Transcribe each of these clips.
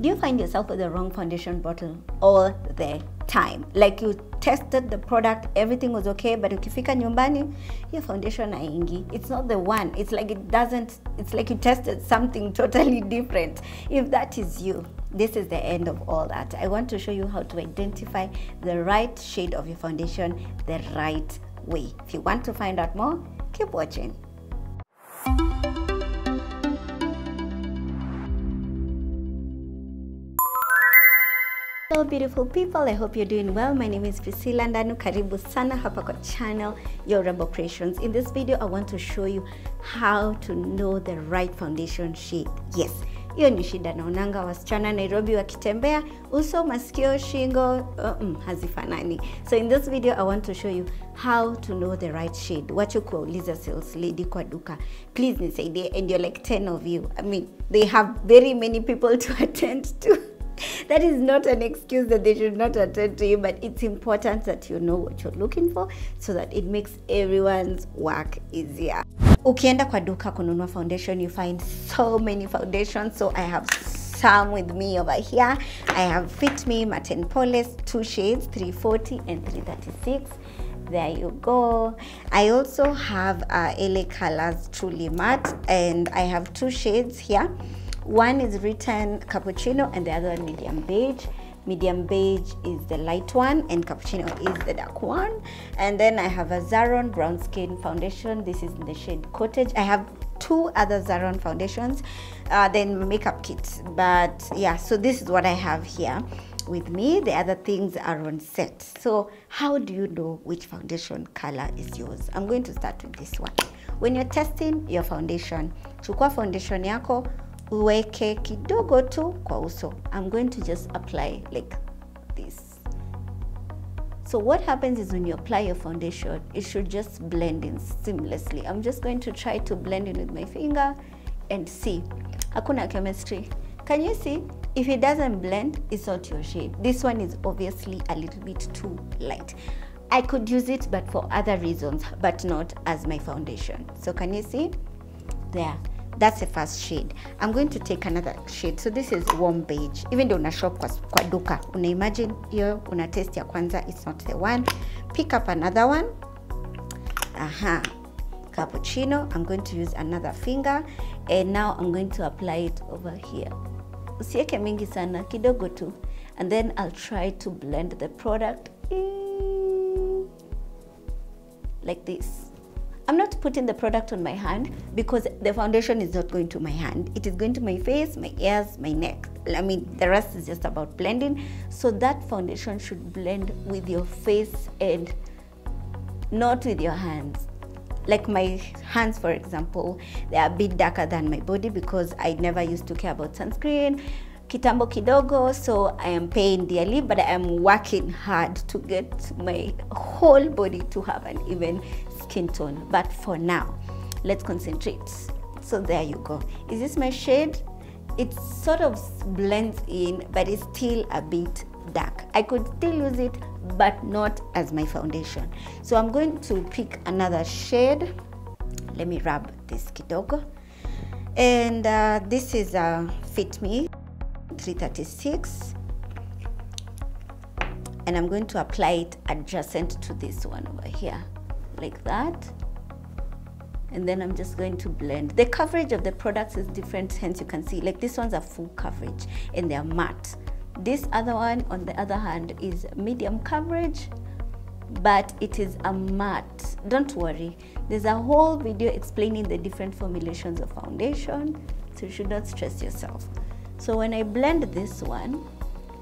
do you find yourself with the wrong foundation bottle all the time? Like you tested the product everything was okay but ukifika nyumbani your foundation haingi it's not the one. It's like it doesn't it's like you tested something totally different. If that is you this is the end of all that. I want to show you how to identify the right shade of your foundation the right way. If you want to find out more keep watching Hello beautiful people, I hope you're doing well. My name is Priscilla Ndanu. Karibu sana hapa kwa channel Your Rainbow Creations. In this video, I want to show you how to know the right foundation shade. Yes, hiyo ni shida naonanga wasichana Nairobi wakitembea, uso, masikio, shingo uh, mm, hazifanani. So in this video, I want to show you how to know the right shade. Wacha kuwauliza sales lady kwa duka, please nisaidie, and you're like 10 of you. I mean, they have very many people to attend to. that is not an excuse that they should not attend to you, but it's important that you know what you're looking for so that it makes everyone's work easier. Ukienda kwa duka kununua foundation, you find so many foundations. So I have some with me over here. I have Fit Me, Matte Poreless, two shades, 340 and 336. There you go. I also have uh, LA Colors Truly Matte, and I have two shades here. One is written cappuccino and the other one medium beige. Medium beige is the light one and cappuccino is the dark one. And then I have a Zaron brown skin foundation. This is in the shade cottage. I have two other Zaron foundations, uh, then makeup kits. But yeah, so this is what I have here with me. The other things are on set. So how do you know which foundation color is yours? I'm going to start with this one. When you're testing your foundation, chukua foundation yako, uweke kidogo tu kwa uso. I'm going to just apply like this. So what happens is when you apply your foundation, it should just blend in seamlessly. I'm just going to try to blend in with my finger and see. Hakuna chemistry. Can you see? If it doesn't blend, it's not your shade. This one is obviously a little bit too light. I could use it, but for other reasons, but not as my foundation. So can you see? There that's the first shade. I'm going to take another shade. So this is warm beige. Even though una shop kwa, kwa duka una imagine hiyo una test ya kwanza it's not the one. Pick up another one. Aha cappuccino. I'm going to use another finger. And now i'm going to apply it over here. Usieke mingi sana kidogo tu. And then i'll try to blend the product like this I'm not putting the product on my hand because the foundation is not going to my hand. It is going to my face, my ears, my neck. I mean, the rest is just about blending. So that foundation should blend with your face and not with your hands. Like my hands, for example, they are a bit darker than my body because I never used to care about sunscreen kitambo kidogo so i am paying dearly but i am working hard to get my whole body to have an even skin tone. But for now let's concentrate. So there you go. Is this my shade? It sort of blends in but it's still a bit dark. I could still use it but not as my foundation. So i'm going to pick another shade. Let me rub this kidogo and uh, this is uh, fit me 336 and I'm going to apply it adjacent to this one over here like that and then I'm just going to blend. The coverage of the products is different hence you can see like this one's a full coverage and they're matte. This other one on the other hand is medium coverage but it is a matte. Don't worry, there's a whole video explaining the different formulations of foundation so you should not stress yourself. So when I blend this one,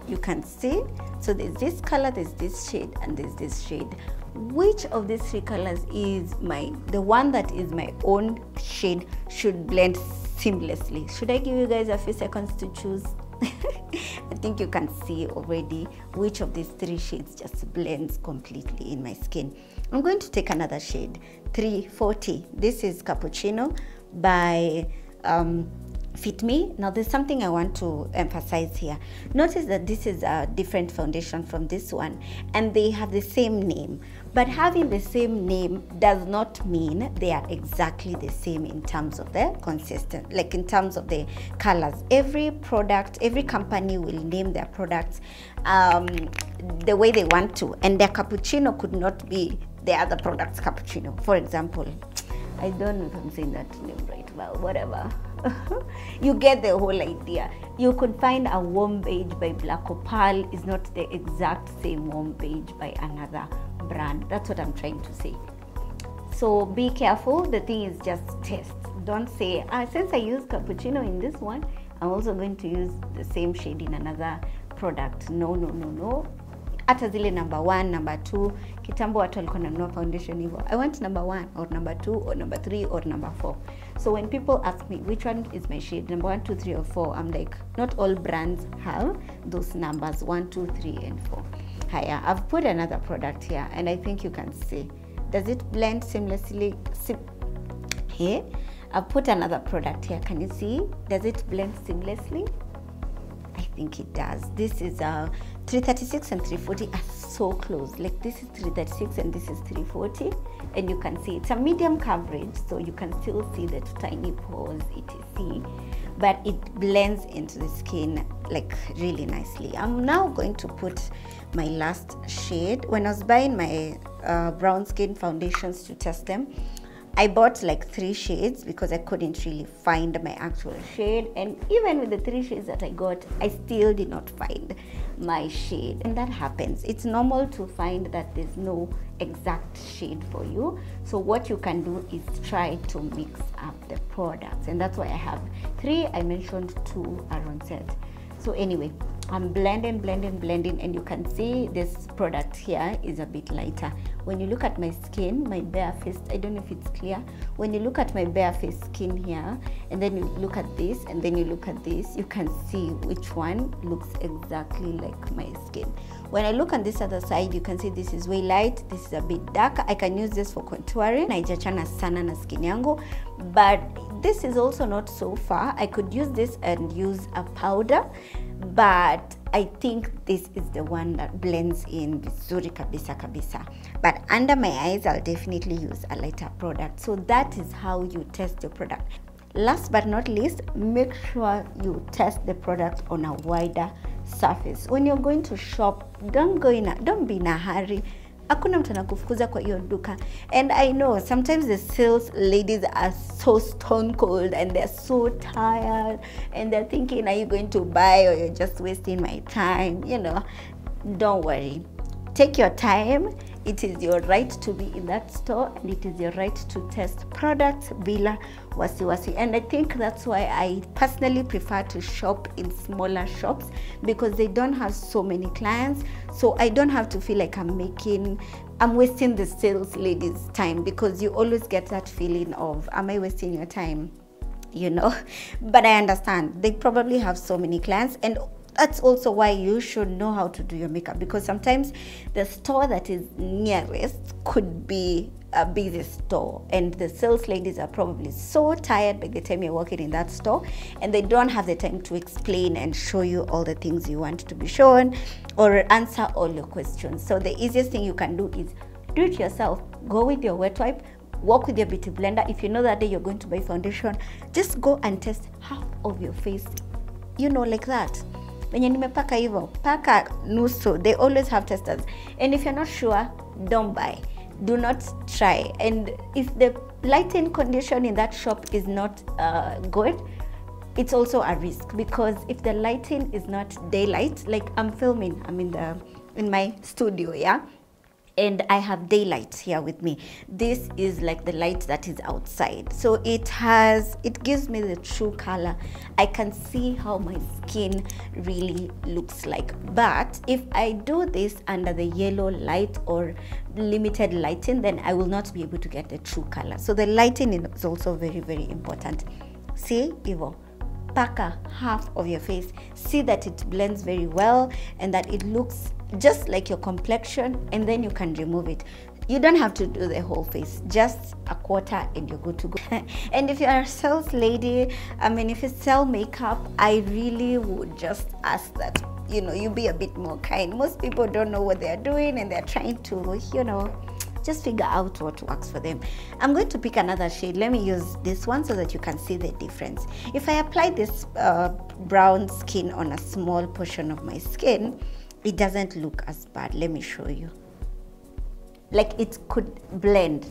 you can see, so there's this color, there's this shade, and there's this shade. Which of these three colors is my, the one that is my own shade should blend seamlessly. Should I give you guys a few seconds to choose? I think you can see already which of these three shades just blends completely in my skin. I'm going to take another shade, 340. This is Cappuccino by um, fit me. Now there's something i want to emphasize here. Notice that this is a different foundation from this one and they have the same name. But having the same name does not mean they are exactly the same in terms of the consistent like in terms of the colors. Every product every company will name their products um, the way they want to. And their cappuccino could not be the other product's cappuccino. For example i don't know if i'm saying that name right well whatever you get the whole idea. You could find a warm beige by Black Opal is not the exact same warm beige by another brand. That's what I'm trying to say. So be careful. The thing is just test. Don't say, ah, since I use cappuccino in this one, I'm also going to use the same shade in another product. No, no, no, no. Hata zile number one, number two. Kitambo watu walikuwa nanunua foundation hivyo, I want number one or number two or number three or number four. So when people ask me which one is my shade, number one, two, three, or four, I'm like, not all brands have those numbers one, two, three, and four. Haya, I've put another product here, and I think you can see. Does it blend seamlessly? Sim here, I've put another product here. Can you see? Does it blend seamlessly? I think it does. This is a 336 and 340 are so close. Like this is 336 and this is 340, and you can see it's a medium coverage, so you can still see the tiny pores, etc. But it blends into the skin like really nicely. I'm now going to put my last shade. When I was buying my uh, brown skin foundations to test them, I bought like three shades because I couldn't really find my actual shade. And even with the three shades that I got, I still did not find my shade. And that happens. It's normal to find that there's no exact shade for you. So what you can do is try to mix up the products. And that's why I have three. I mentioned two are on set. So anyway, I'm blending, blending, blending, and you can see this product here is a bit lighter. When you look at my skin, my bare face, I don't know if it's clear. When you look at my bare face skin here, and then you look at this, and then you look at this, you can see which one looks exactly like my skin. When I look on this other side, you can see this is way light, this is a bit dark. I can use this for contouring. Naijachana sana na skin yangu, but this is also not so far. I could use this and use a powder but I think this is the one that blends in vizuri kabisa kabisa. But under my eyes, I'll definitely use a lighter product. So that is how you test your product. Last but not least, make sure you test the product on a wider surface. When you're going to shop, don't go in a, don't be in a hurry hakuna mtu anakufukuza kwa hiyo duka and i know sometimes the sales ladies are so stone cold and they're so tired and they're thinking are you going to buy or you're just wasting my time? You know don't worry. Take your time it is your right to be in that store and it is your right to test products bila wasiwasi and i think that's why i personally prefer to shop in smaller shops because they don't have so many clients. So i don't have to feel like i'm making i'm wasting the sales ladies time because you always get that feeling of am i wasting your time? You know? But i understand. They probably have so many clients and that's also why you should know how to do your makeup because sometimes the store that is nearest could be a busy store and the sales ladies are probably so tired by the time you're working in that store and they don't have the time to explain and show you all the things you want to be shown or answer all your questions. So the easiest thing you can do is do it yourself. Go with your wet wipe work with your beauty blender. If you know that day you're going to buy foundation just go and test half of your face you know like that venye nimepaka hivyo. Paka nusu. They always have testers. And if you're not sure don't buy. Do not try. And if the lighting condition in that shop is not uh, good it's also a risk. Because if the lighting is not daylight like i'm filming i'm in the in my studio yeah and I have daylight here with me. This is like the light that is outside. So it has, it gives me the true color. I can see how my skin really looks like. But if I do this under the yellow light or limited lighting, then I will not be able to get the true color. So the lighting is also very, very important. See, Ivo, paka half of your face. See that it blends very well and that it looks just like your complexion and then you can remove it you don't have to do the whole face just a quarter and you're good to go and if you're a sales lady i mean if you sell makeup i really would just ask that you know you be a bit more kind most people don't know what they're doing and they're trying to you know just figure out what works for them. I'm going to pick another shade. Let me use this one so that you can see the difference. If I apply this uh, brown skin on a small portion of my skin, it doesn't look as bad. Let me show you. Like it could blend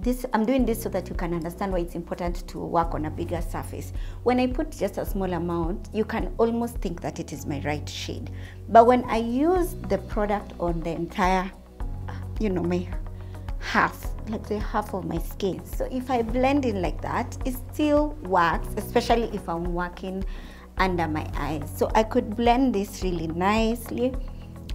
this i'm doing this so that you can understand why it's important to work on a bigger surface when i put just a small amount you can almost think that it is my right shade but when i use the product on the entire you know my half like the half of my skin so if i blend in like that it still works especially if i'm working under my eyes so i could blend this really nicely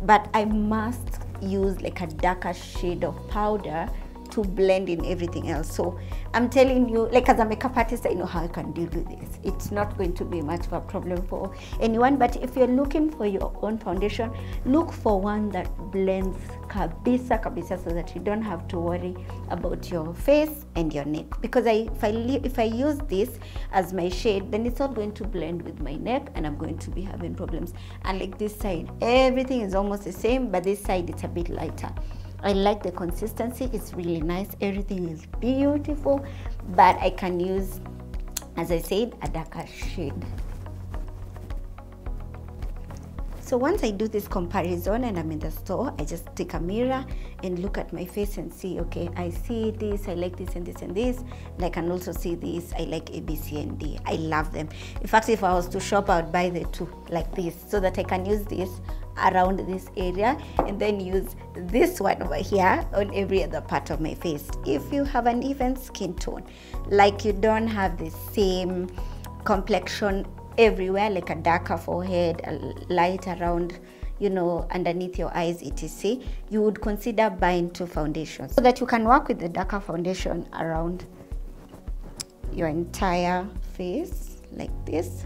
but i must use like a darker shade of powder to blend in everything else. So I'm telling you, like as a makeup artist, I know how I can deal with this. It's not going to be much of a problem for anyone. But if you're looking for your own foundation, look for one that blends kabisa kabisa so that you don't have to worry about your face and your neck. Because I, if I if I use this as my shade, then it's not going to blend with my neck and I'm going to be having problems. And like this side, everything is almost the same, but this side it's a bit lighter. I like the consistency, it's really nice. Everything is beautiful, but I can use, as I said, a darker shade. So once I do this comparison and I'm in the store, I just take a mirror and look at my face and see, okay, I see this, I like this and this and this. And I can also see this, I like A, B, C, and D. I love them. In fact, if I was to shop, I would buy the two like this so that I can use this around this area and then use this one over here on every other part of my face if you have an even skin tone like you don't have the same complexion everywhere like a darker forehead a light around you know underneath your eyes etc you would consider buying two foundations. So that you can work with the darker foundation around your entire face like this.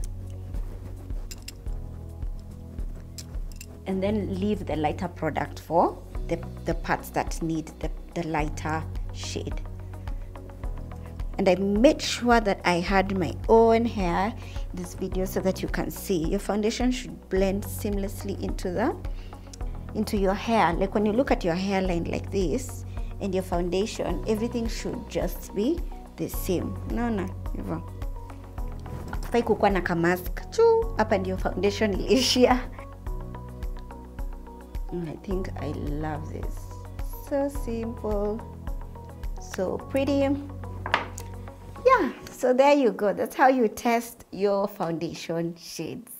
And then leave the lighter product for the, the parts that need the, the lighter shade and I made sure that I had my own hair in this video so that you can see. Your foundation should blend seamlessly into the into your hair. Like when you look at your hairline like this and your foundation everything should just be the same. Naona hivyo. Fai kukuwa na kamask chu! Hapa ndio foundation iliishia. Mm, I think I love this. So simple, so pretty. So there you go. That's how you test your foundation shades.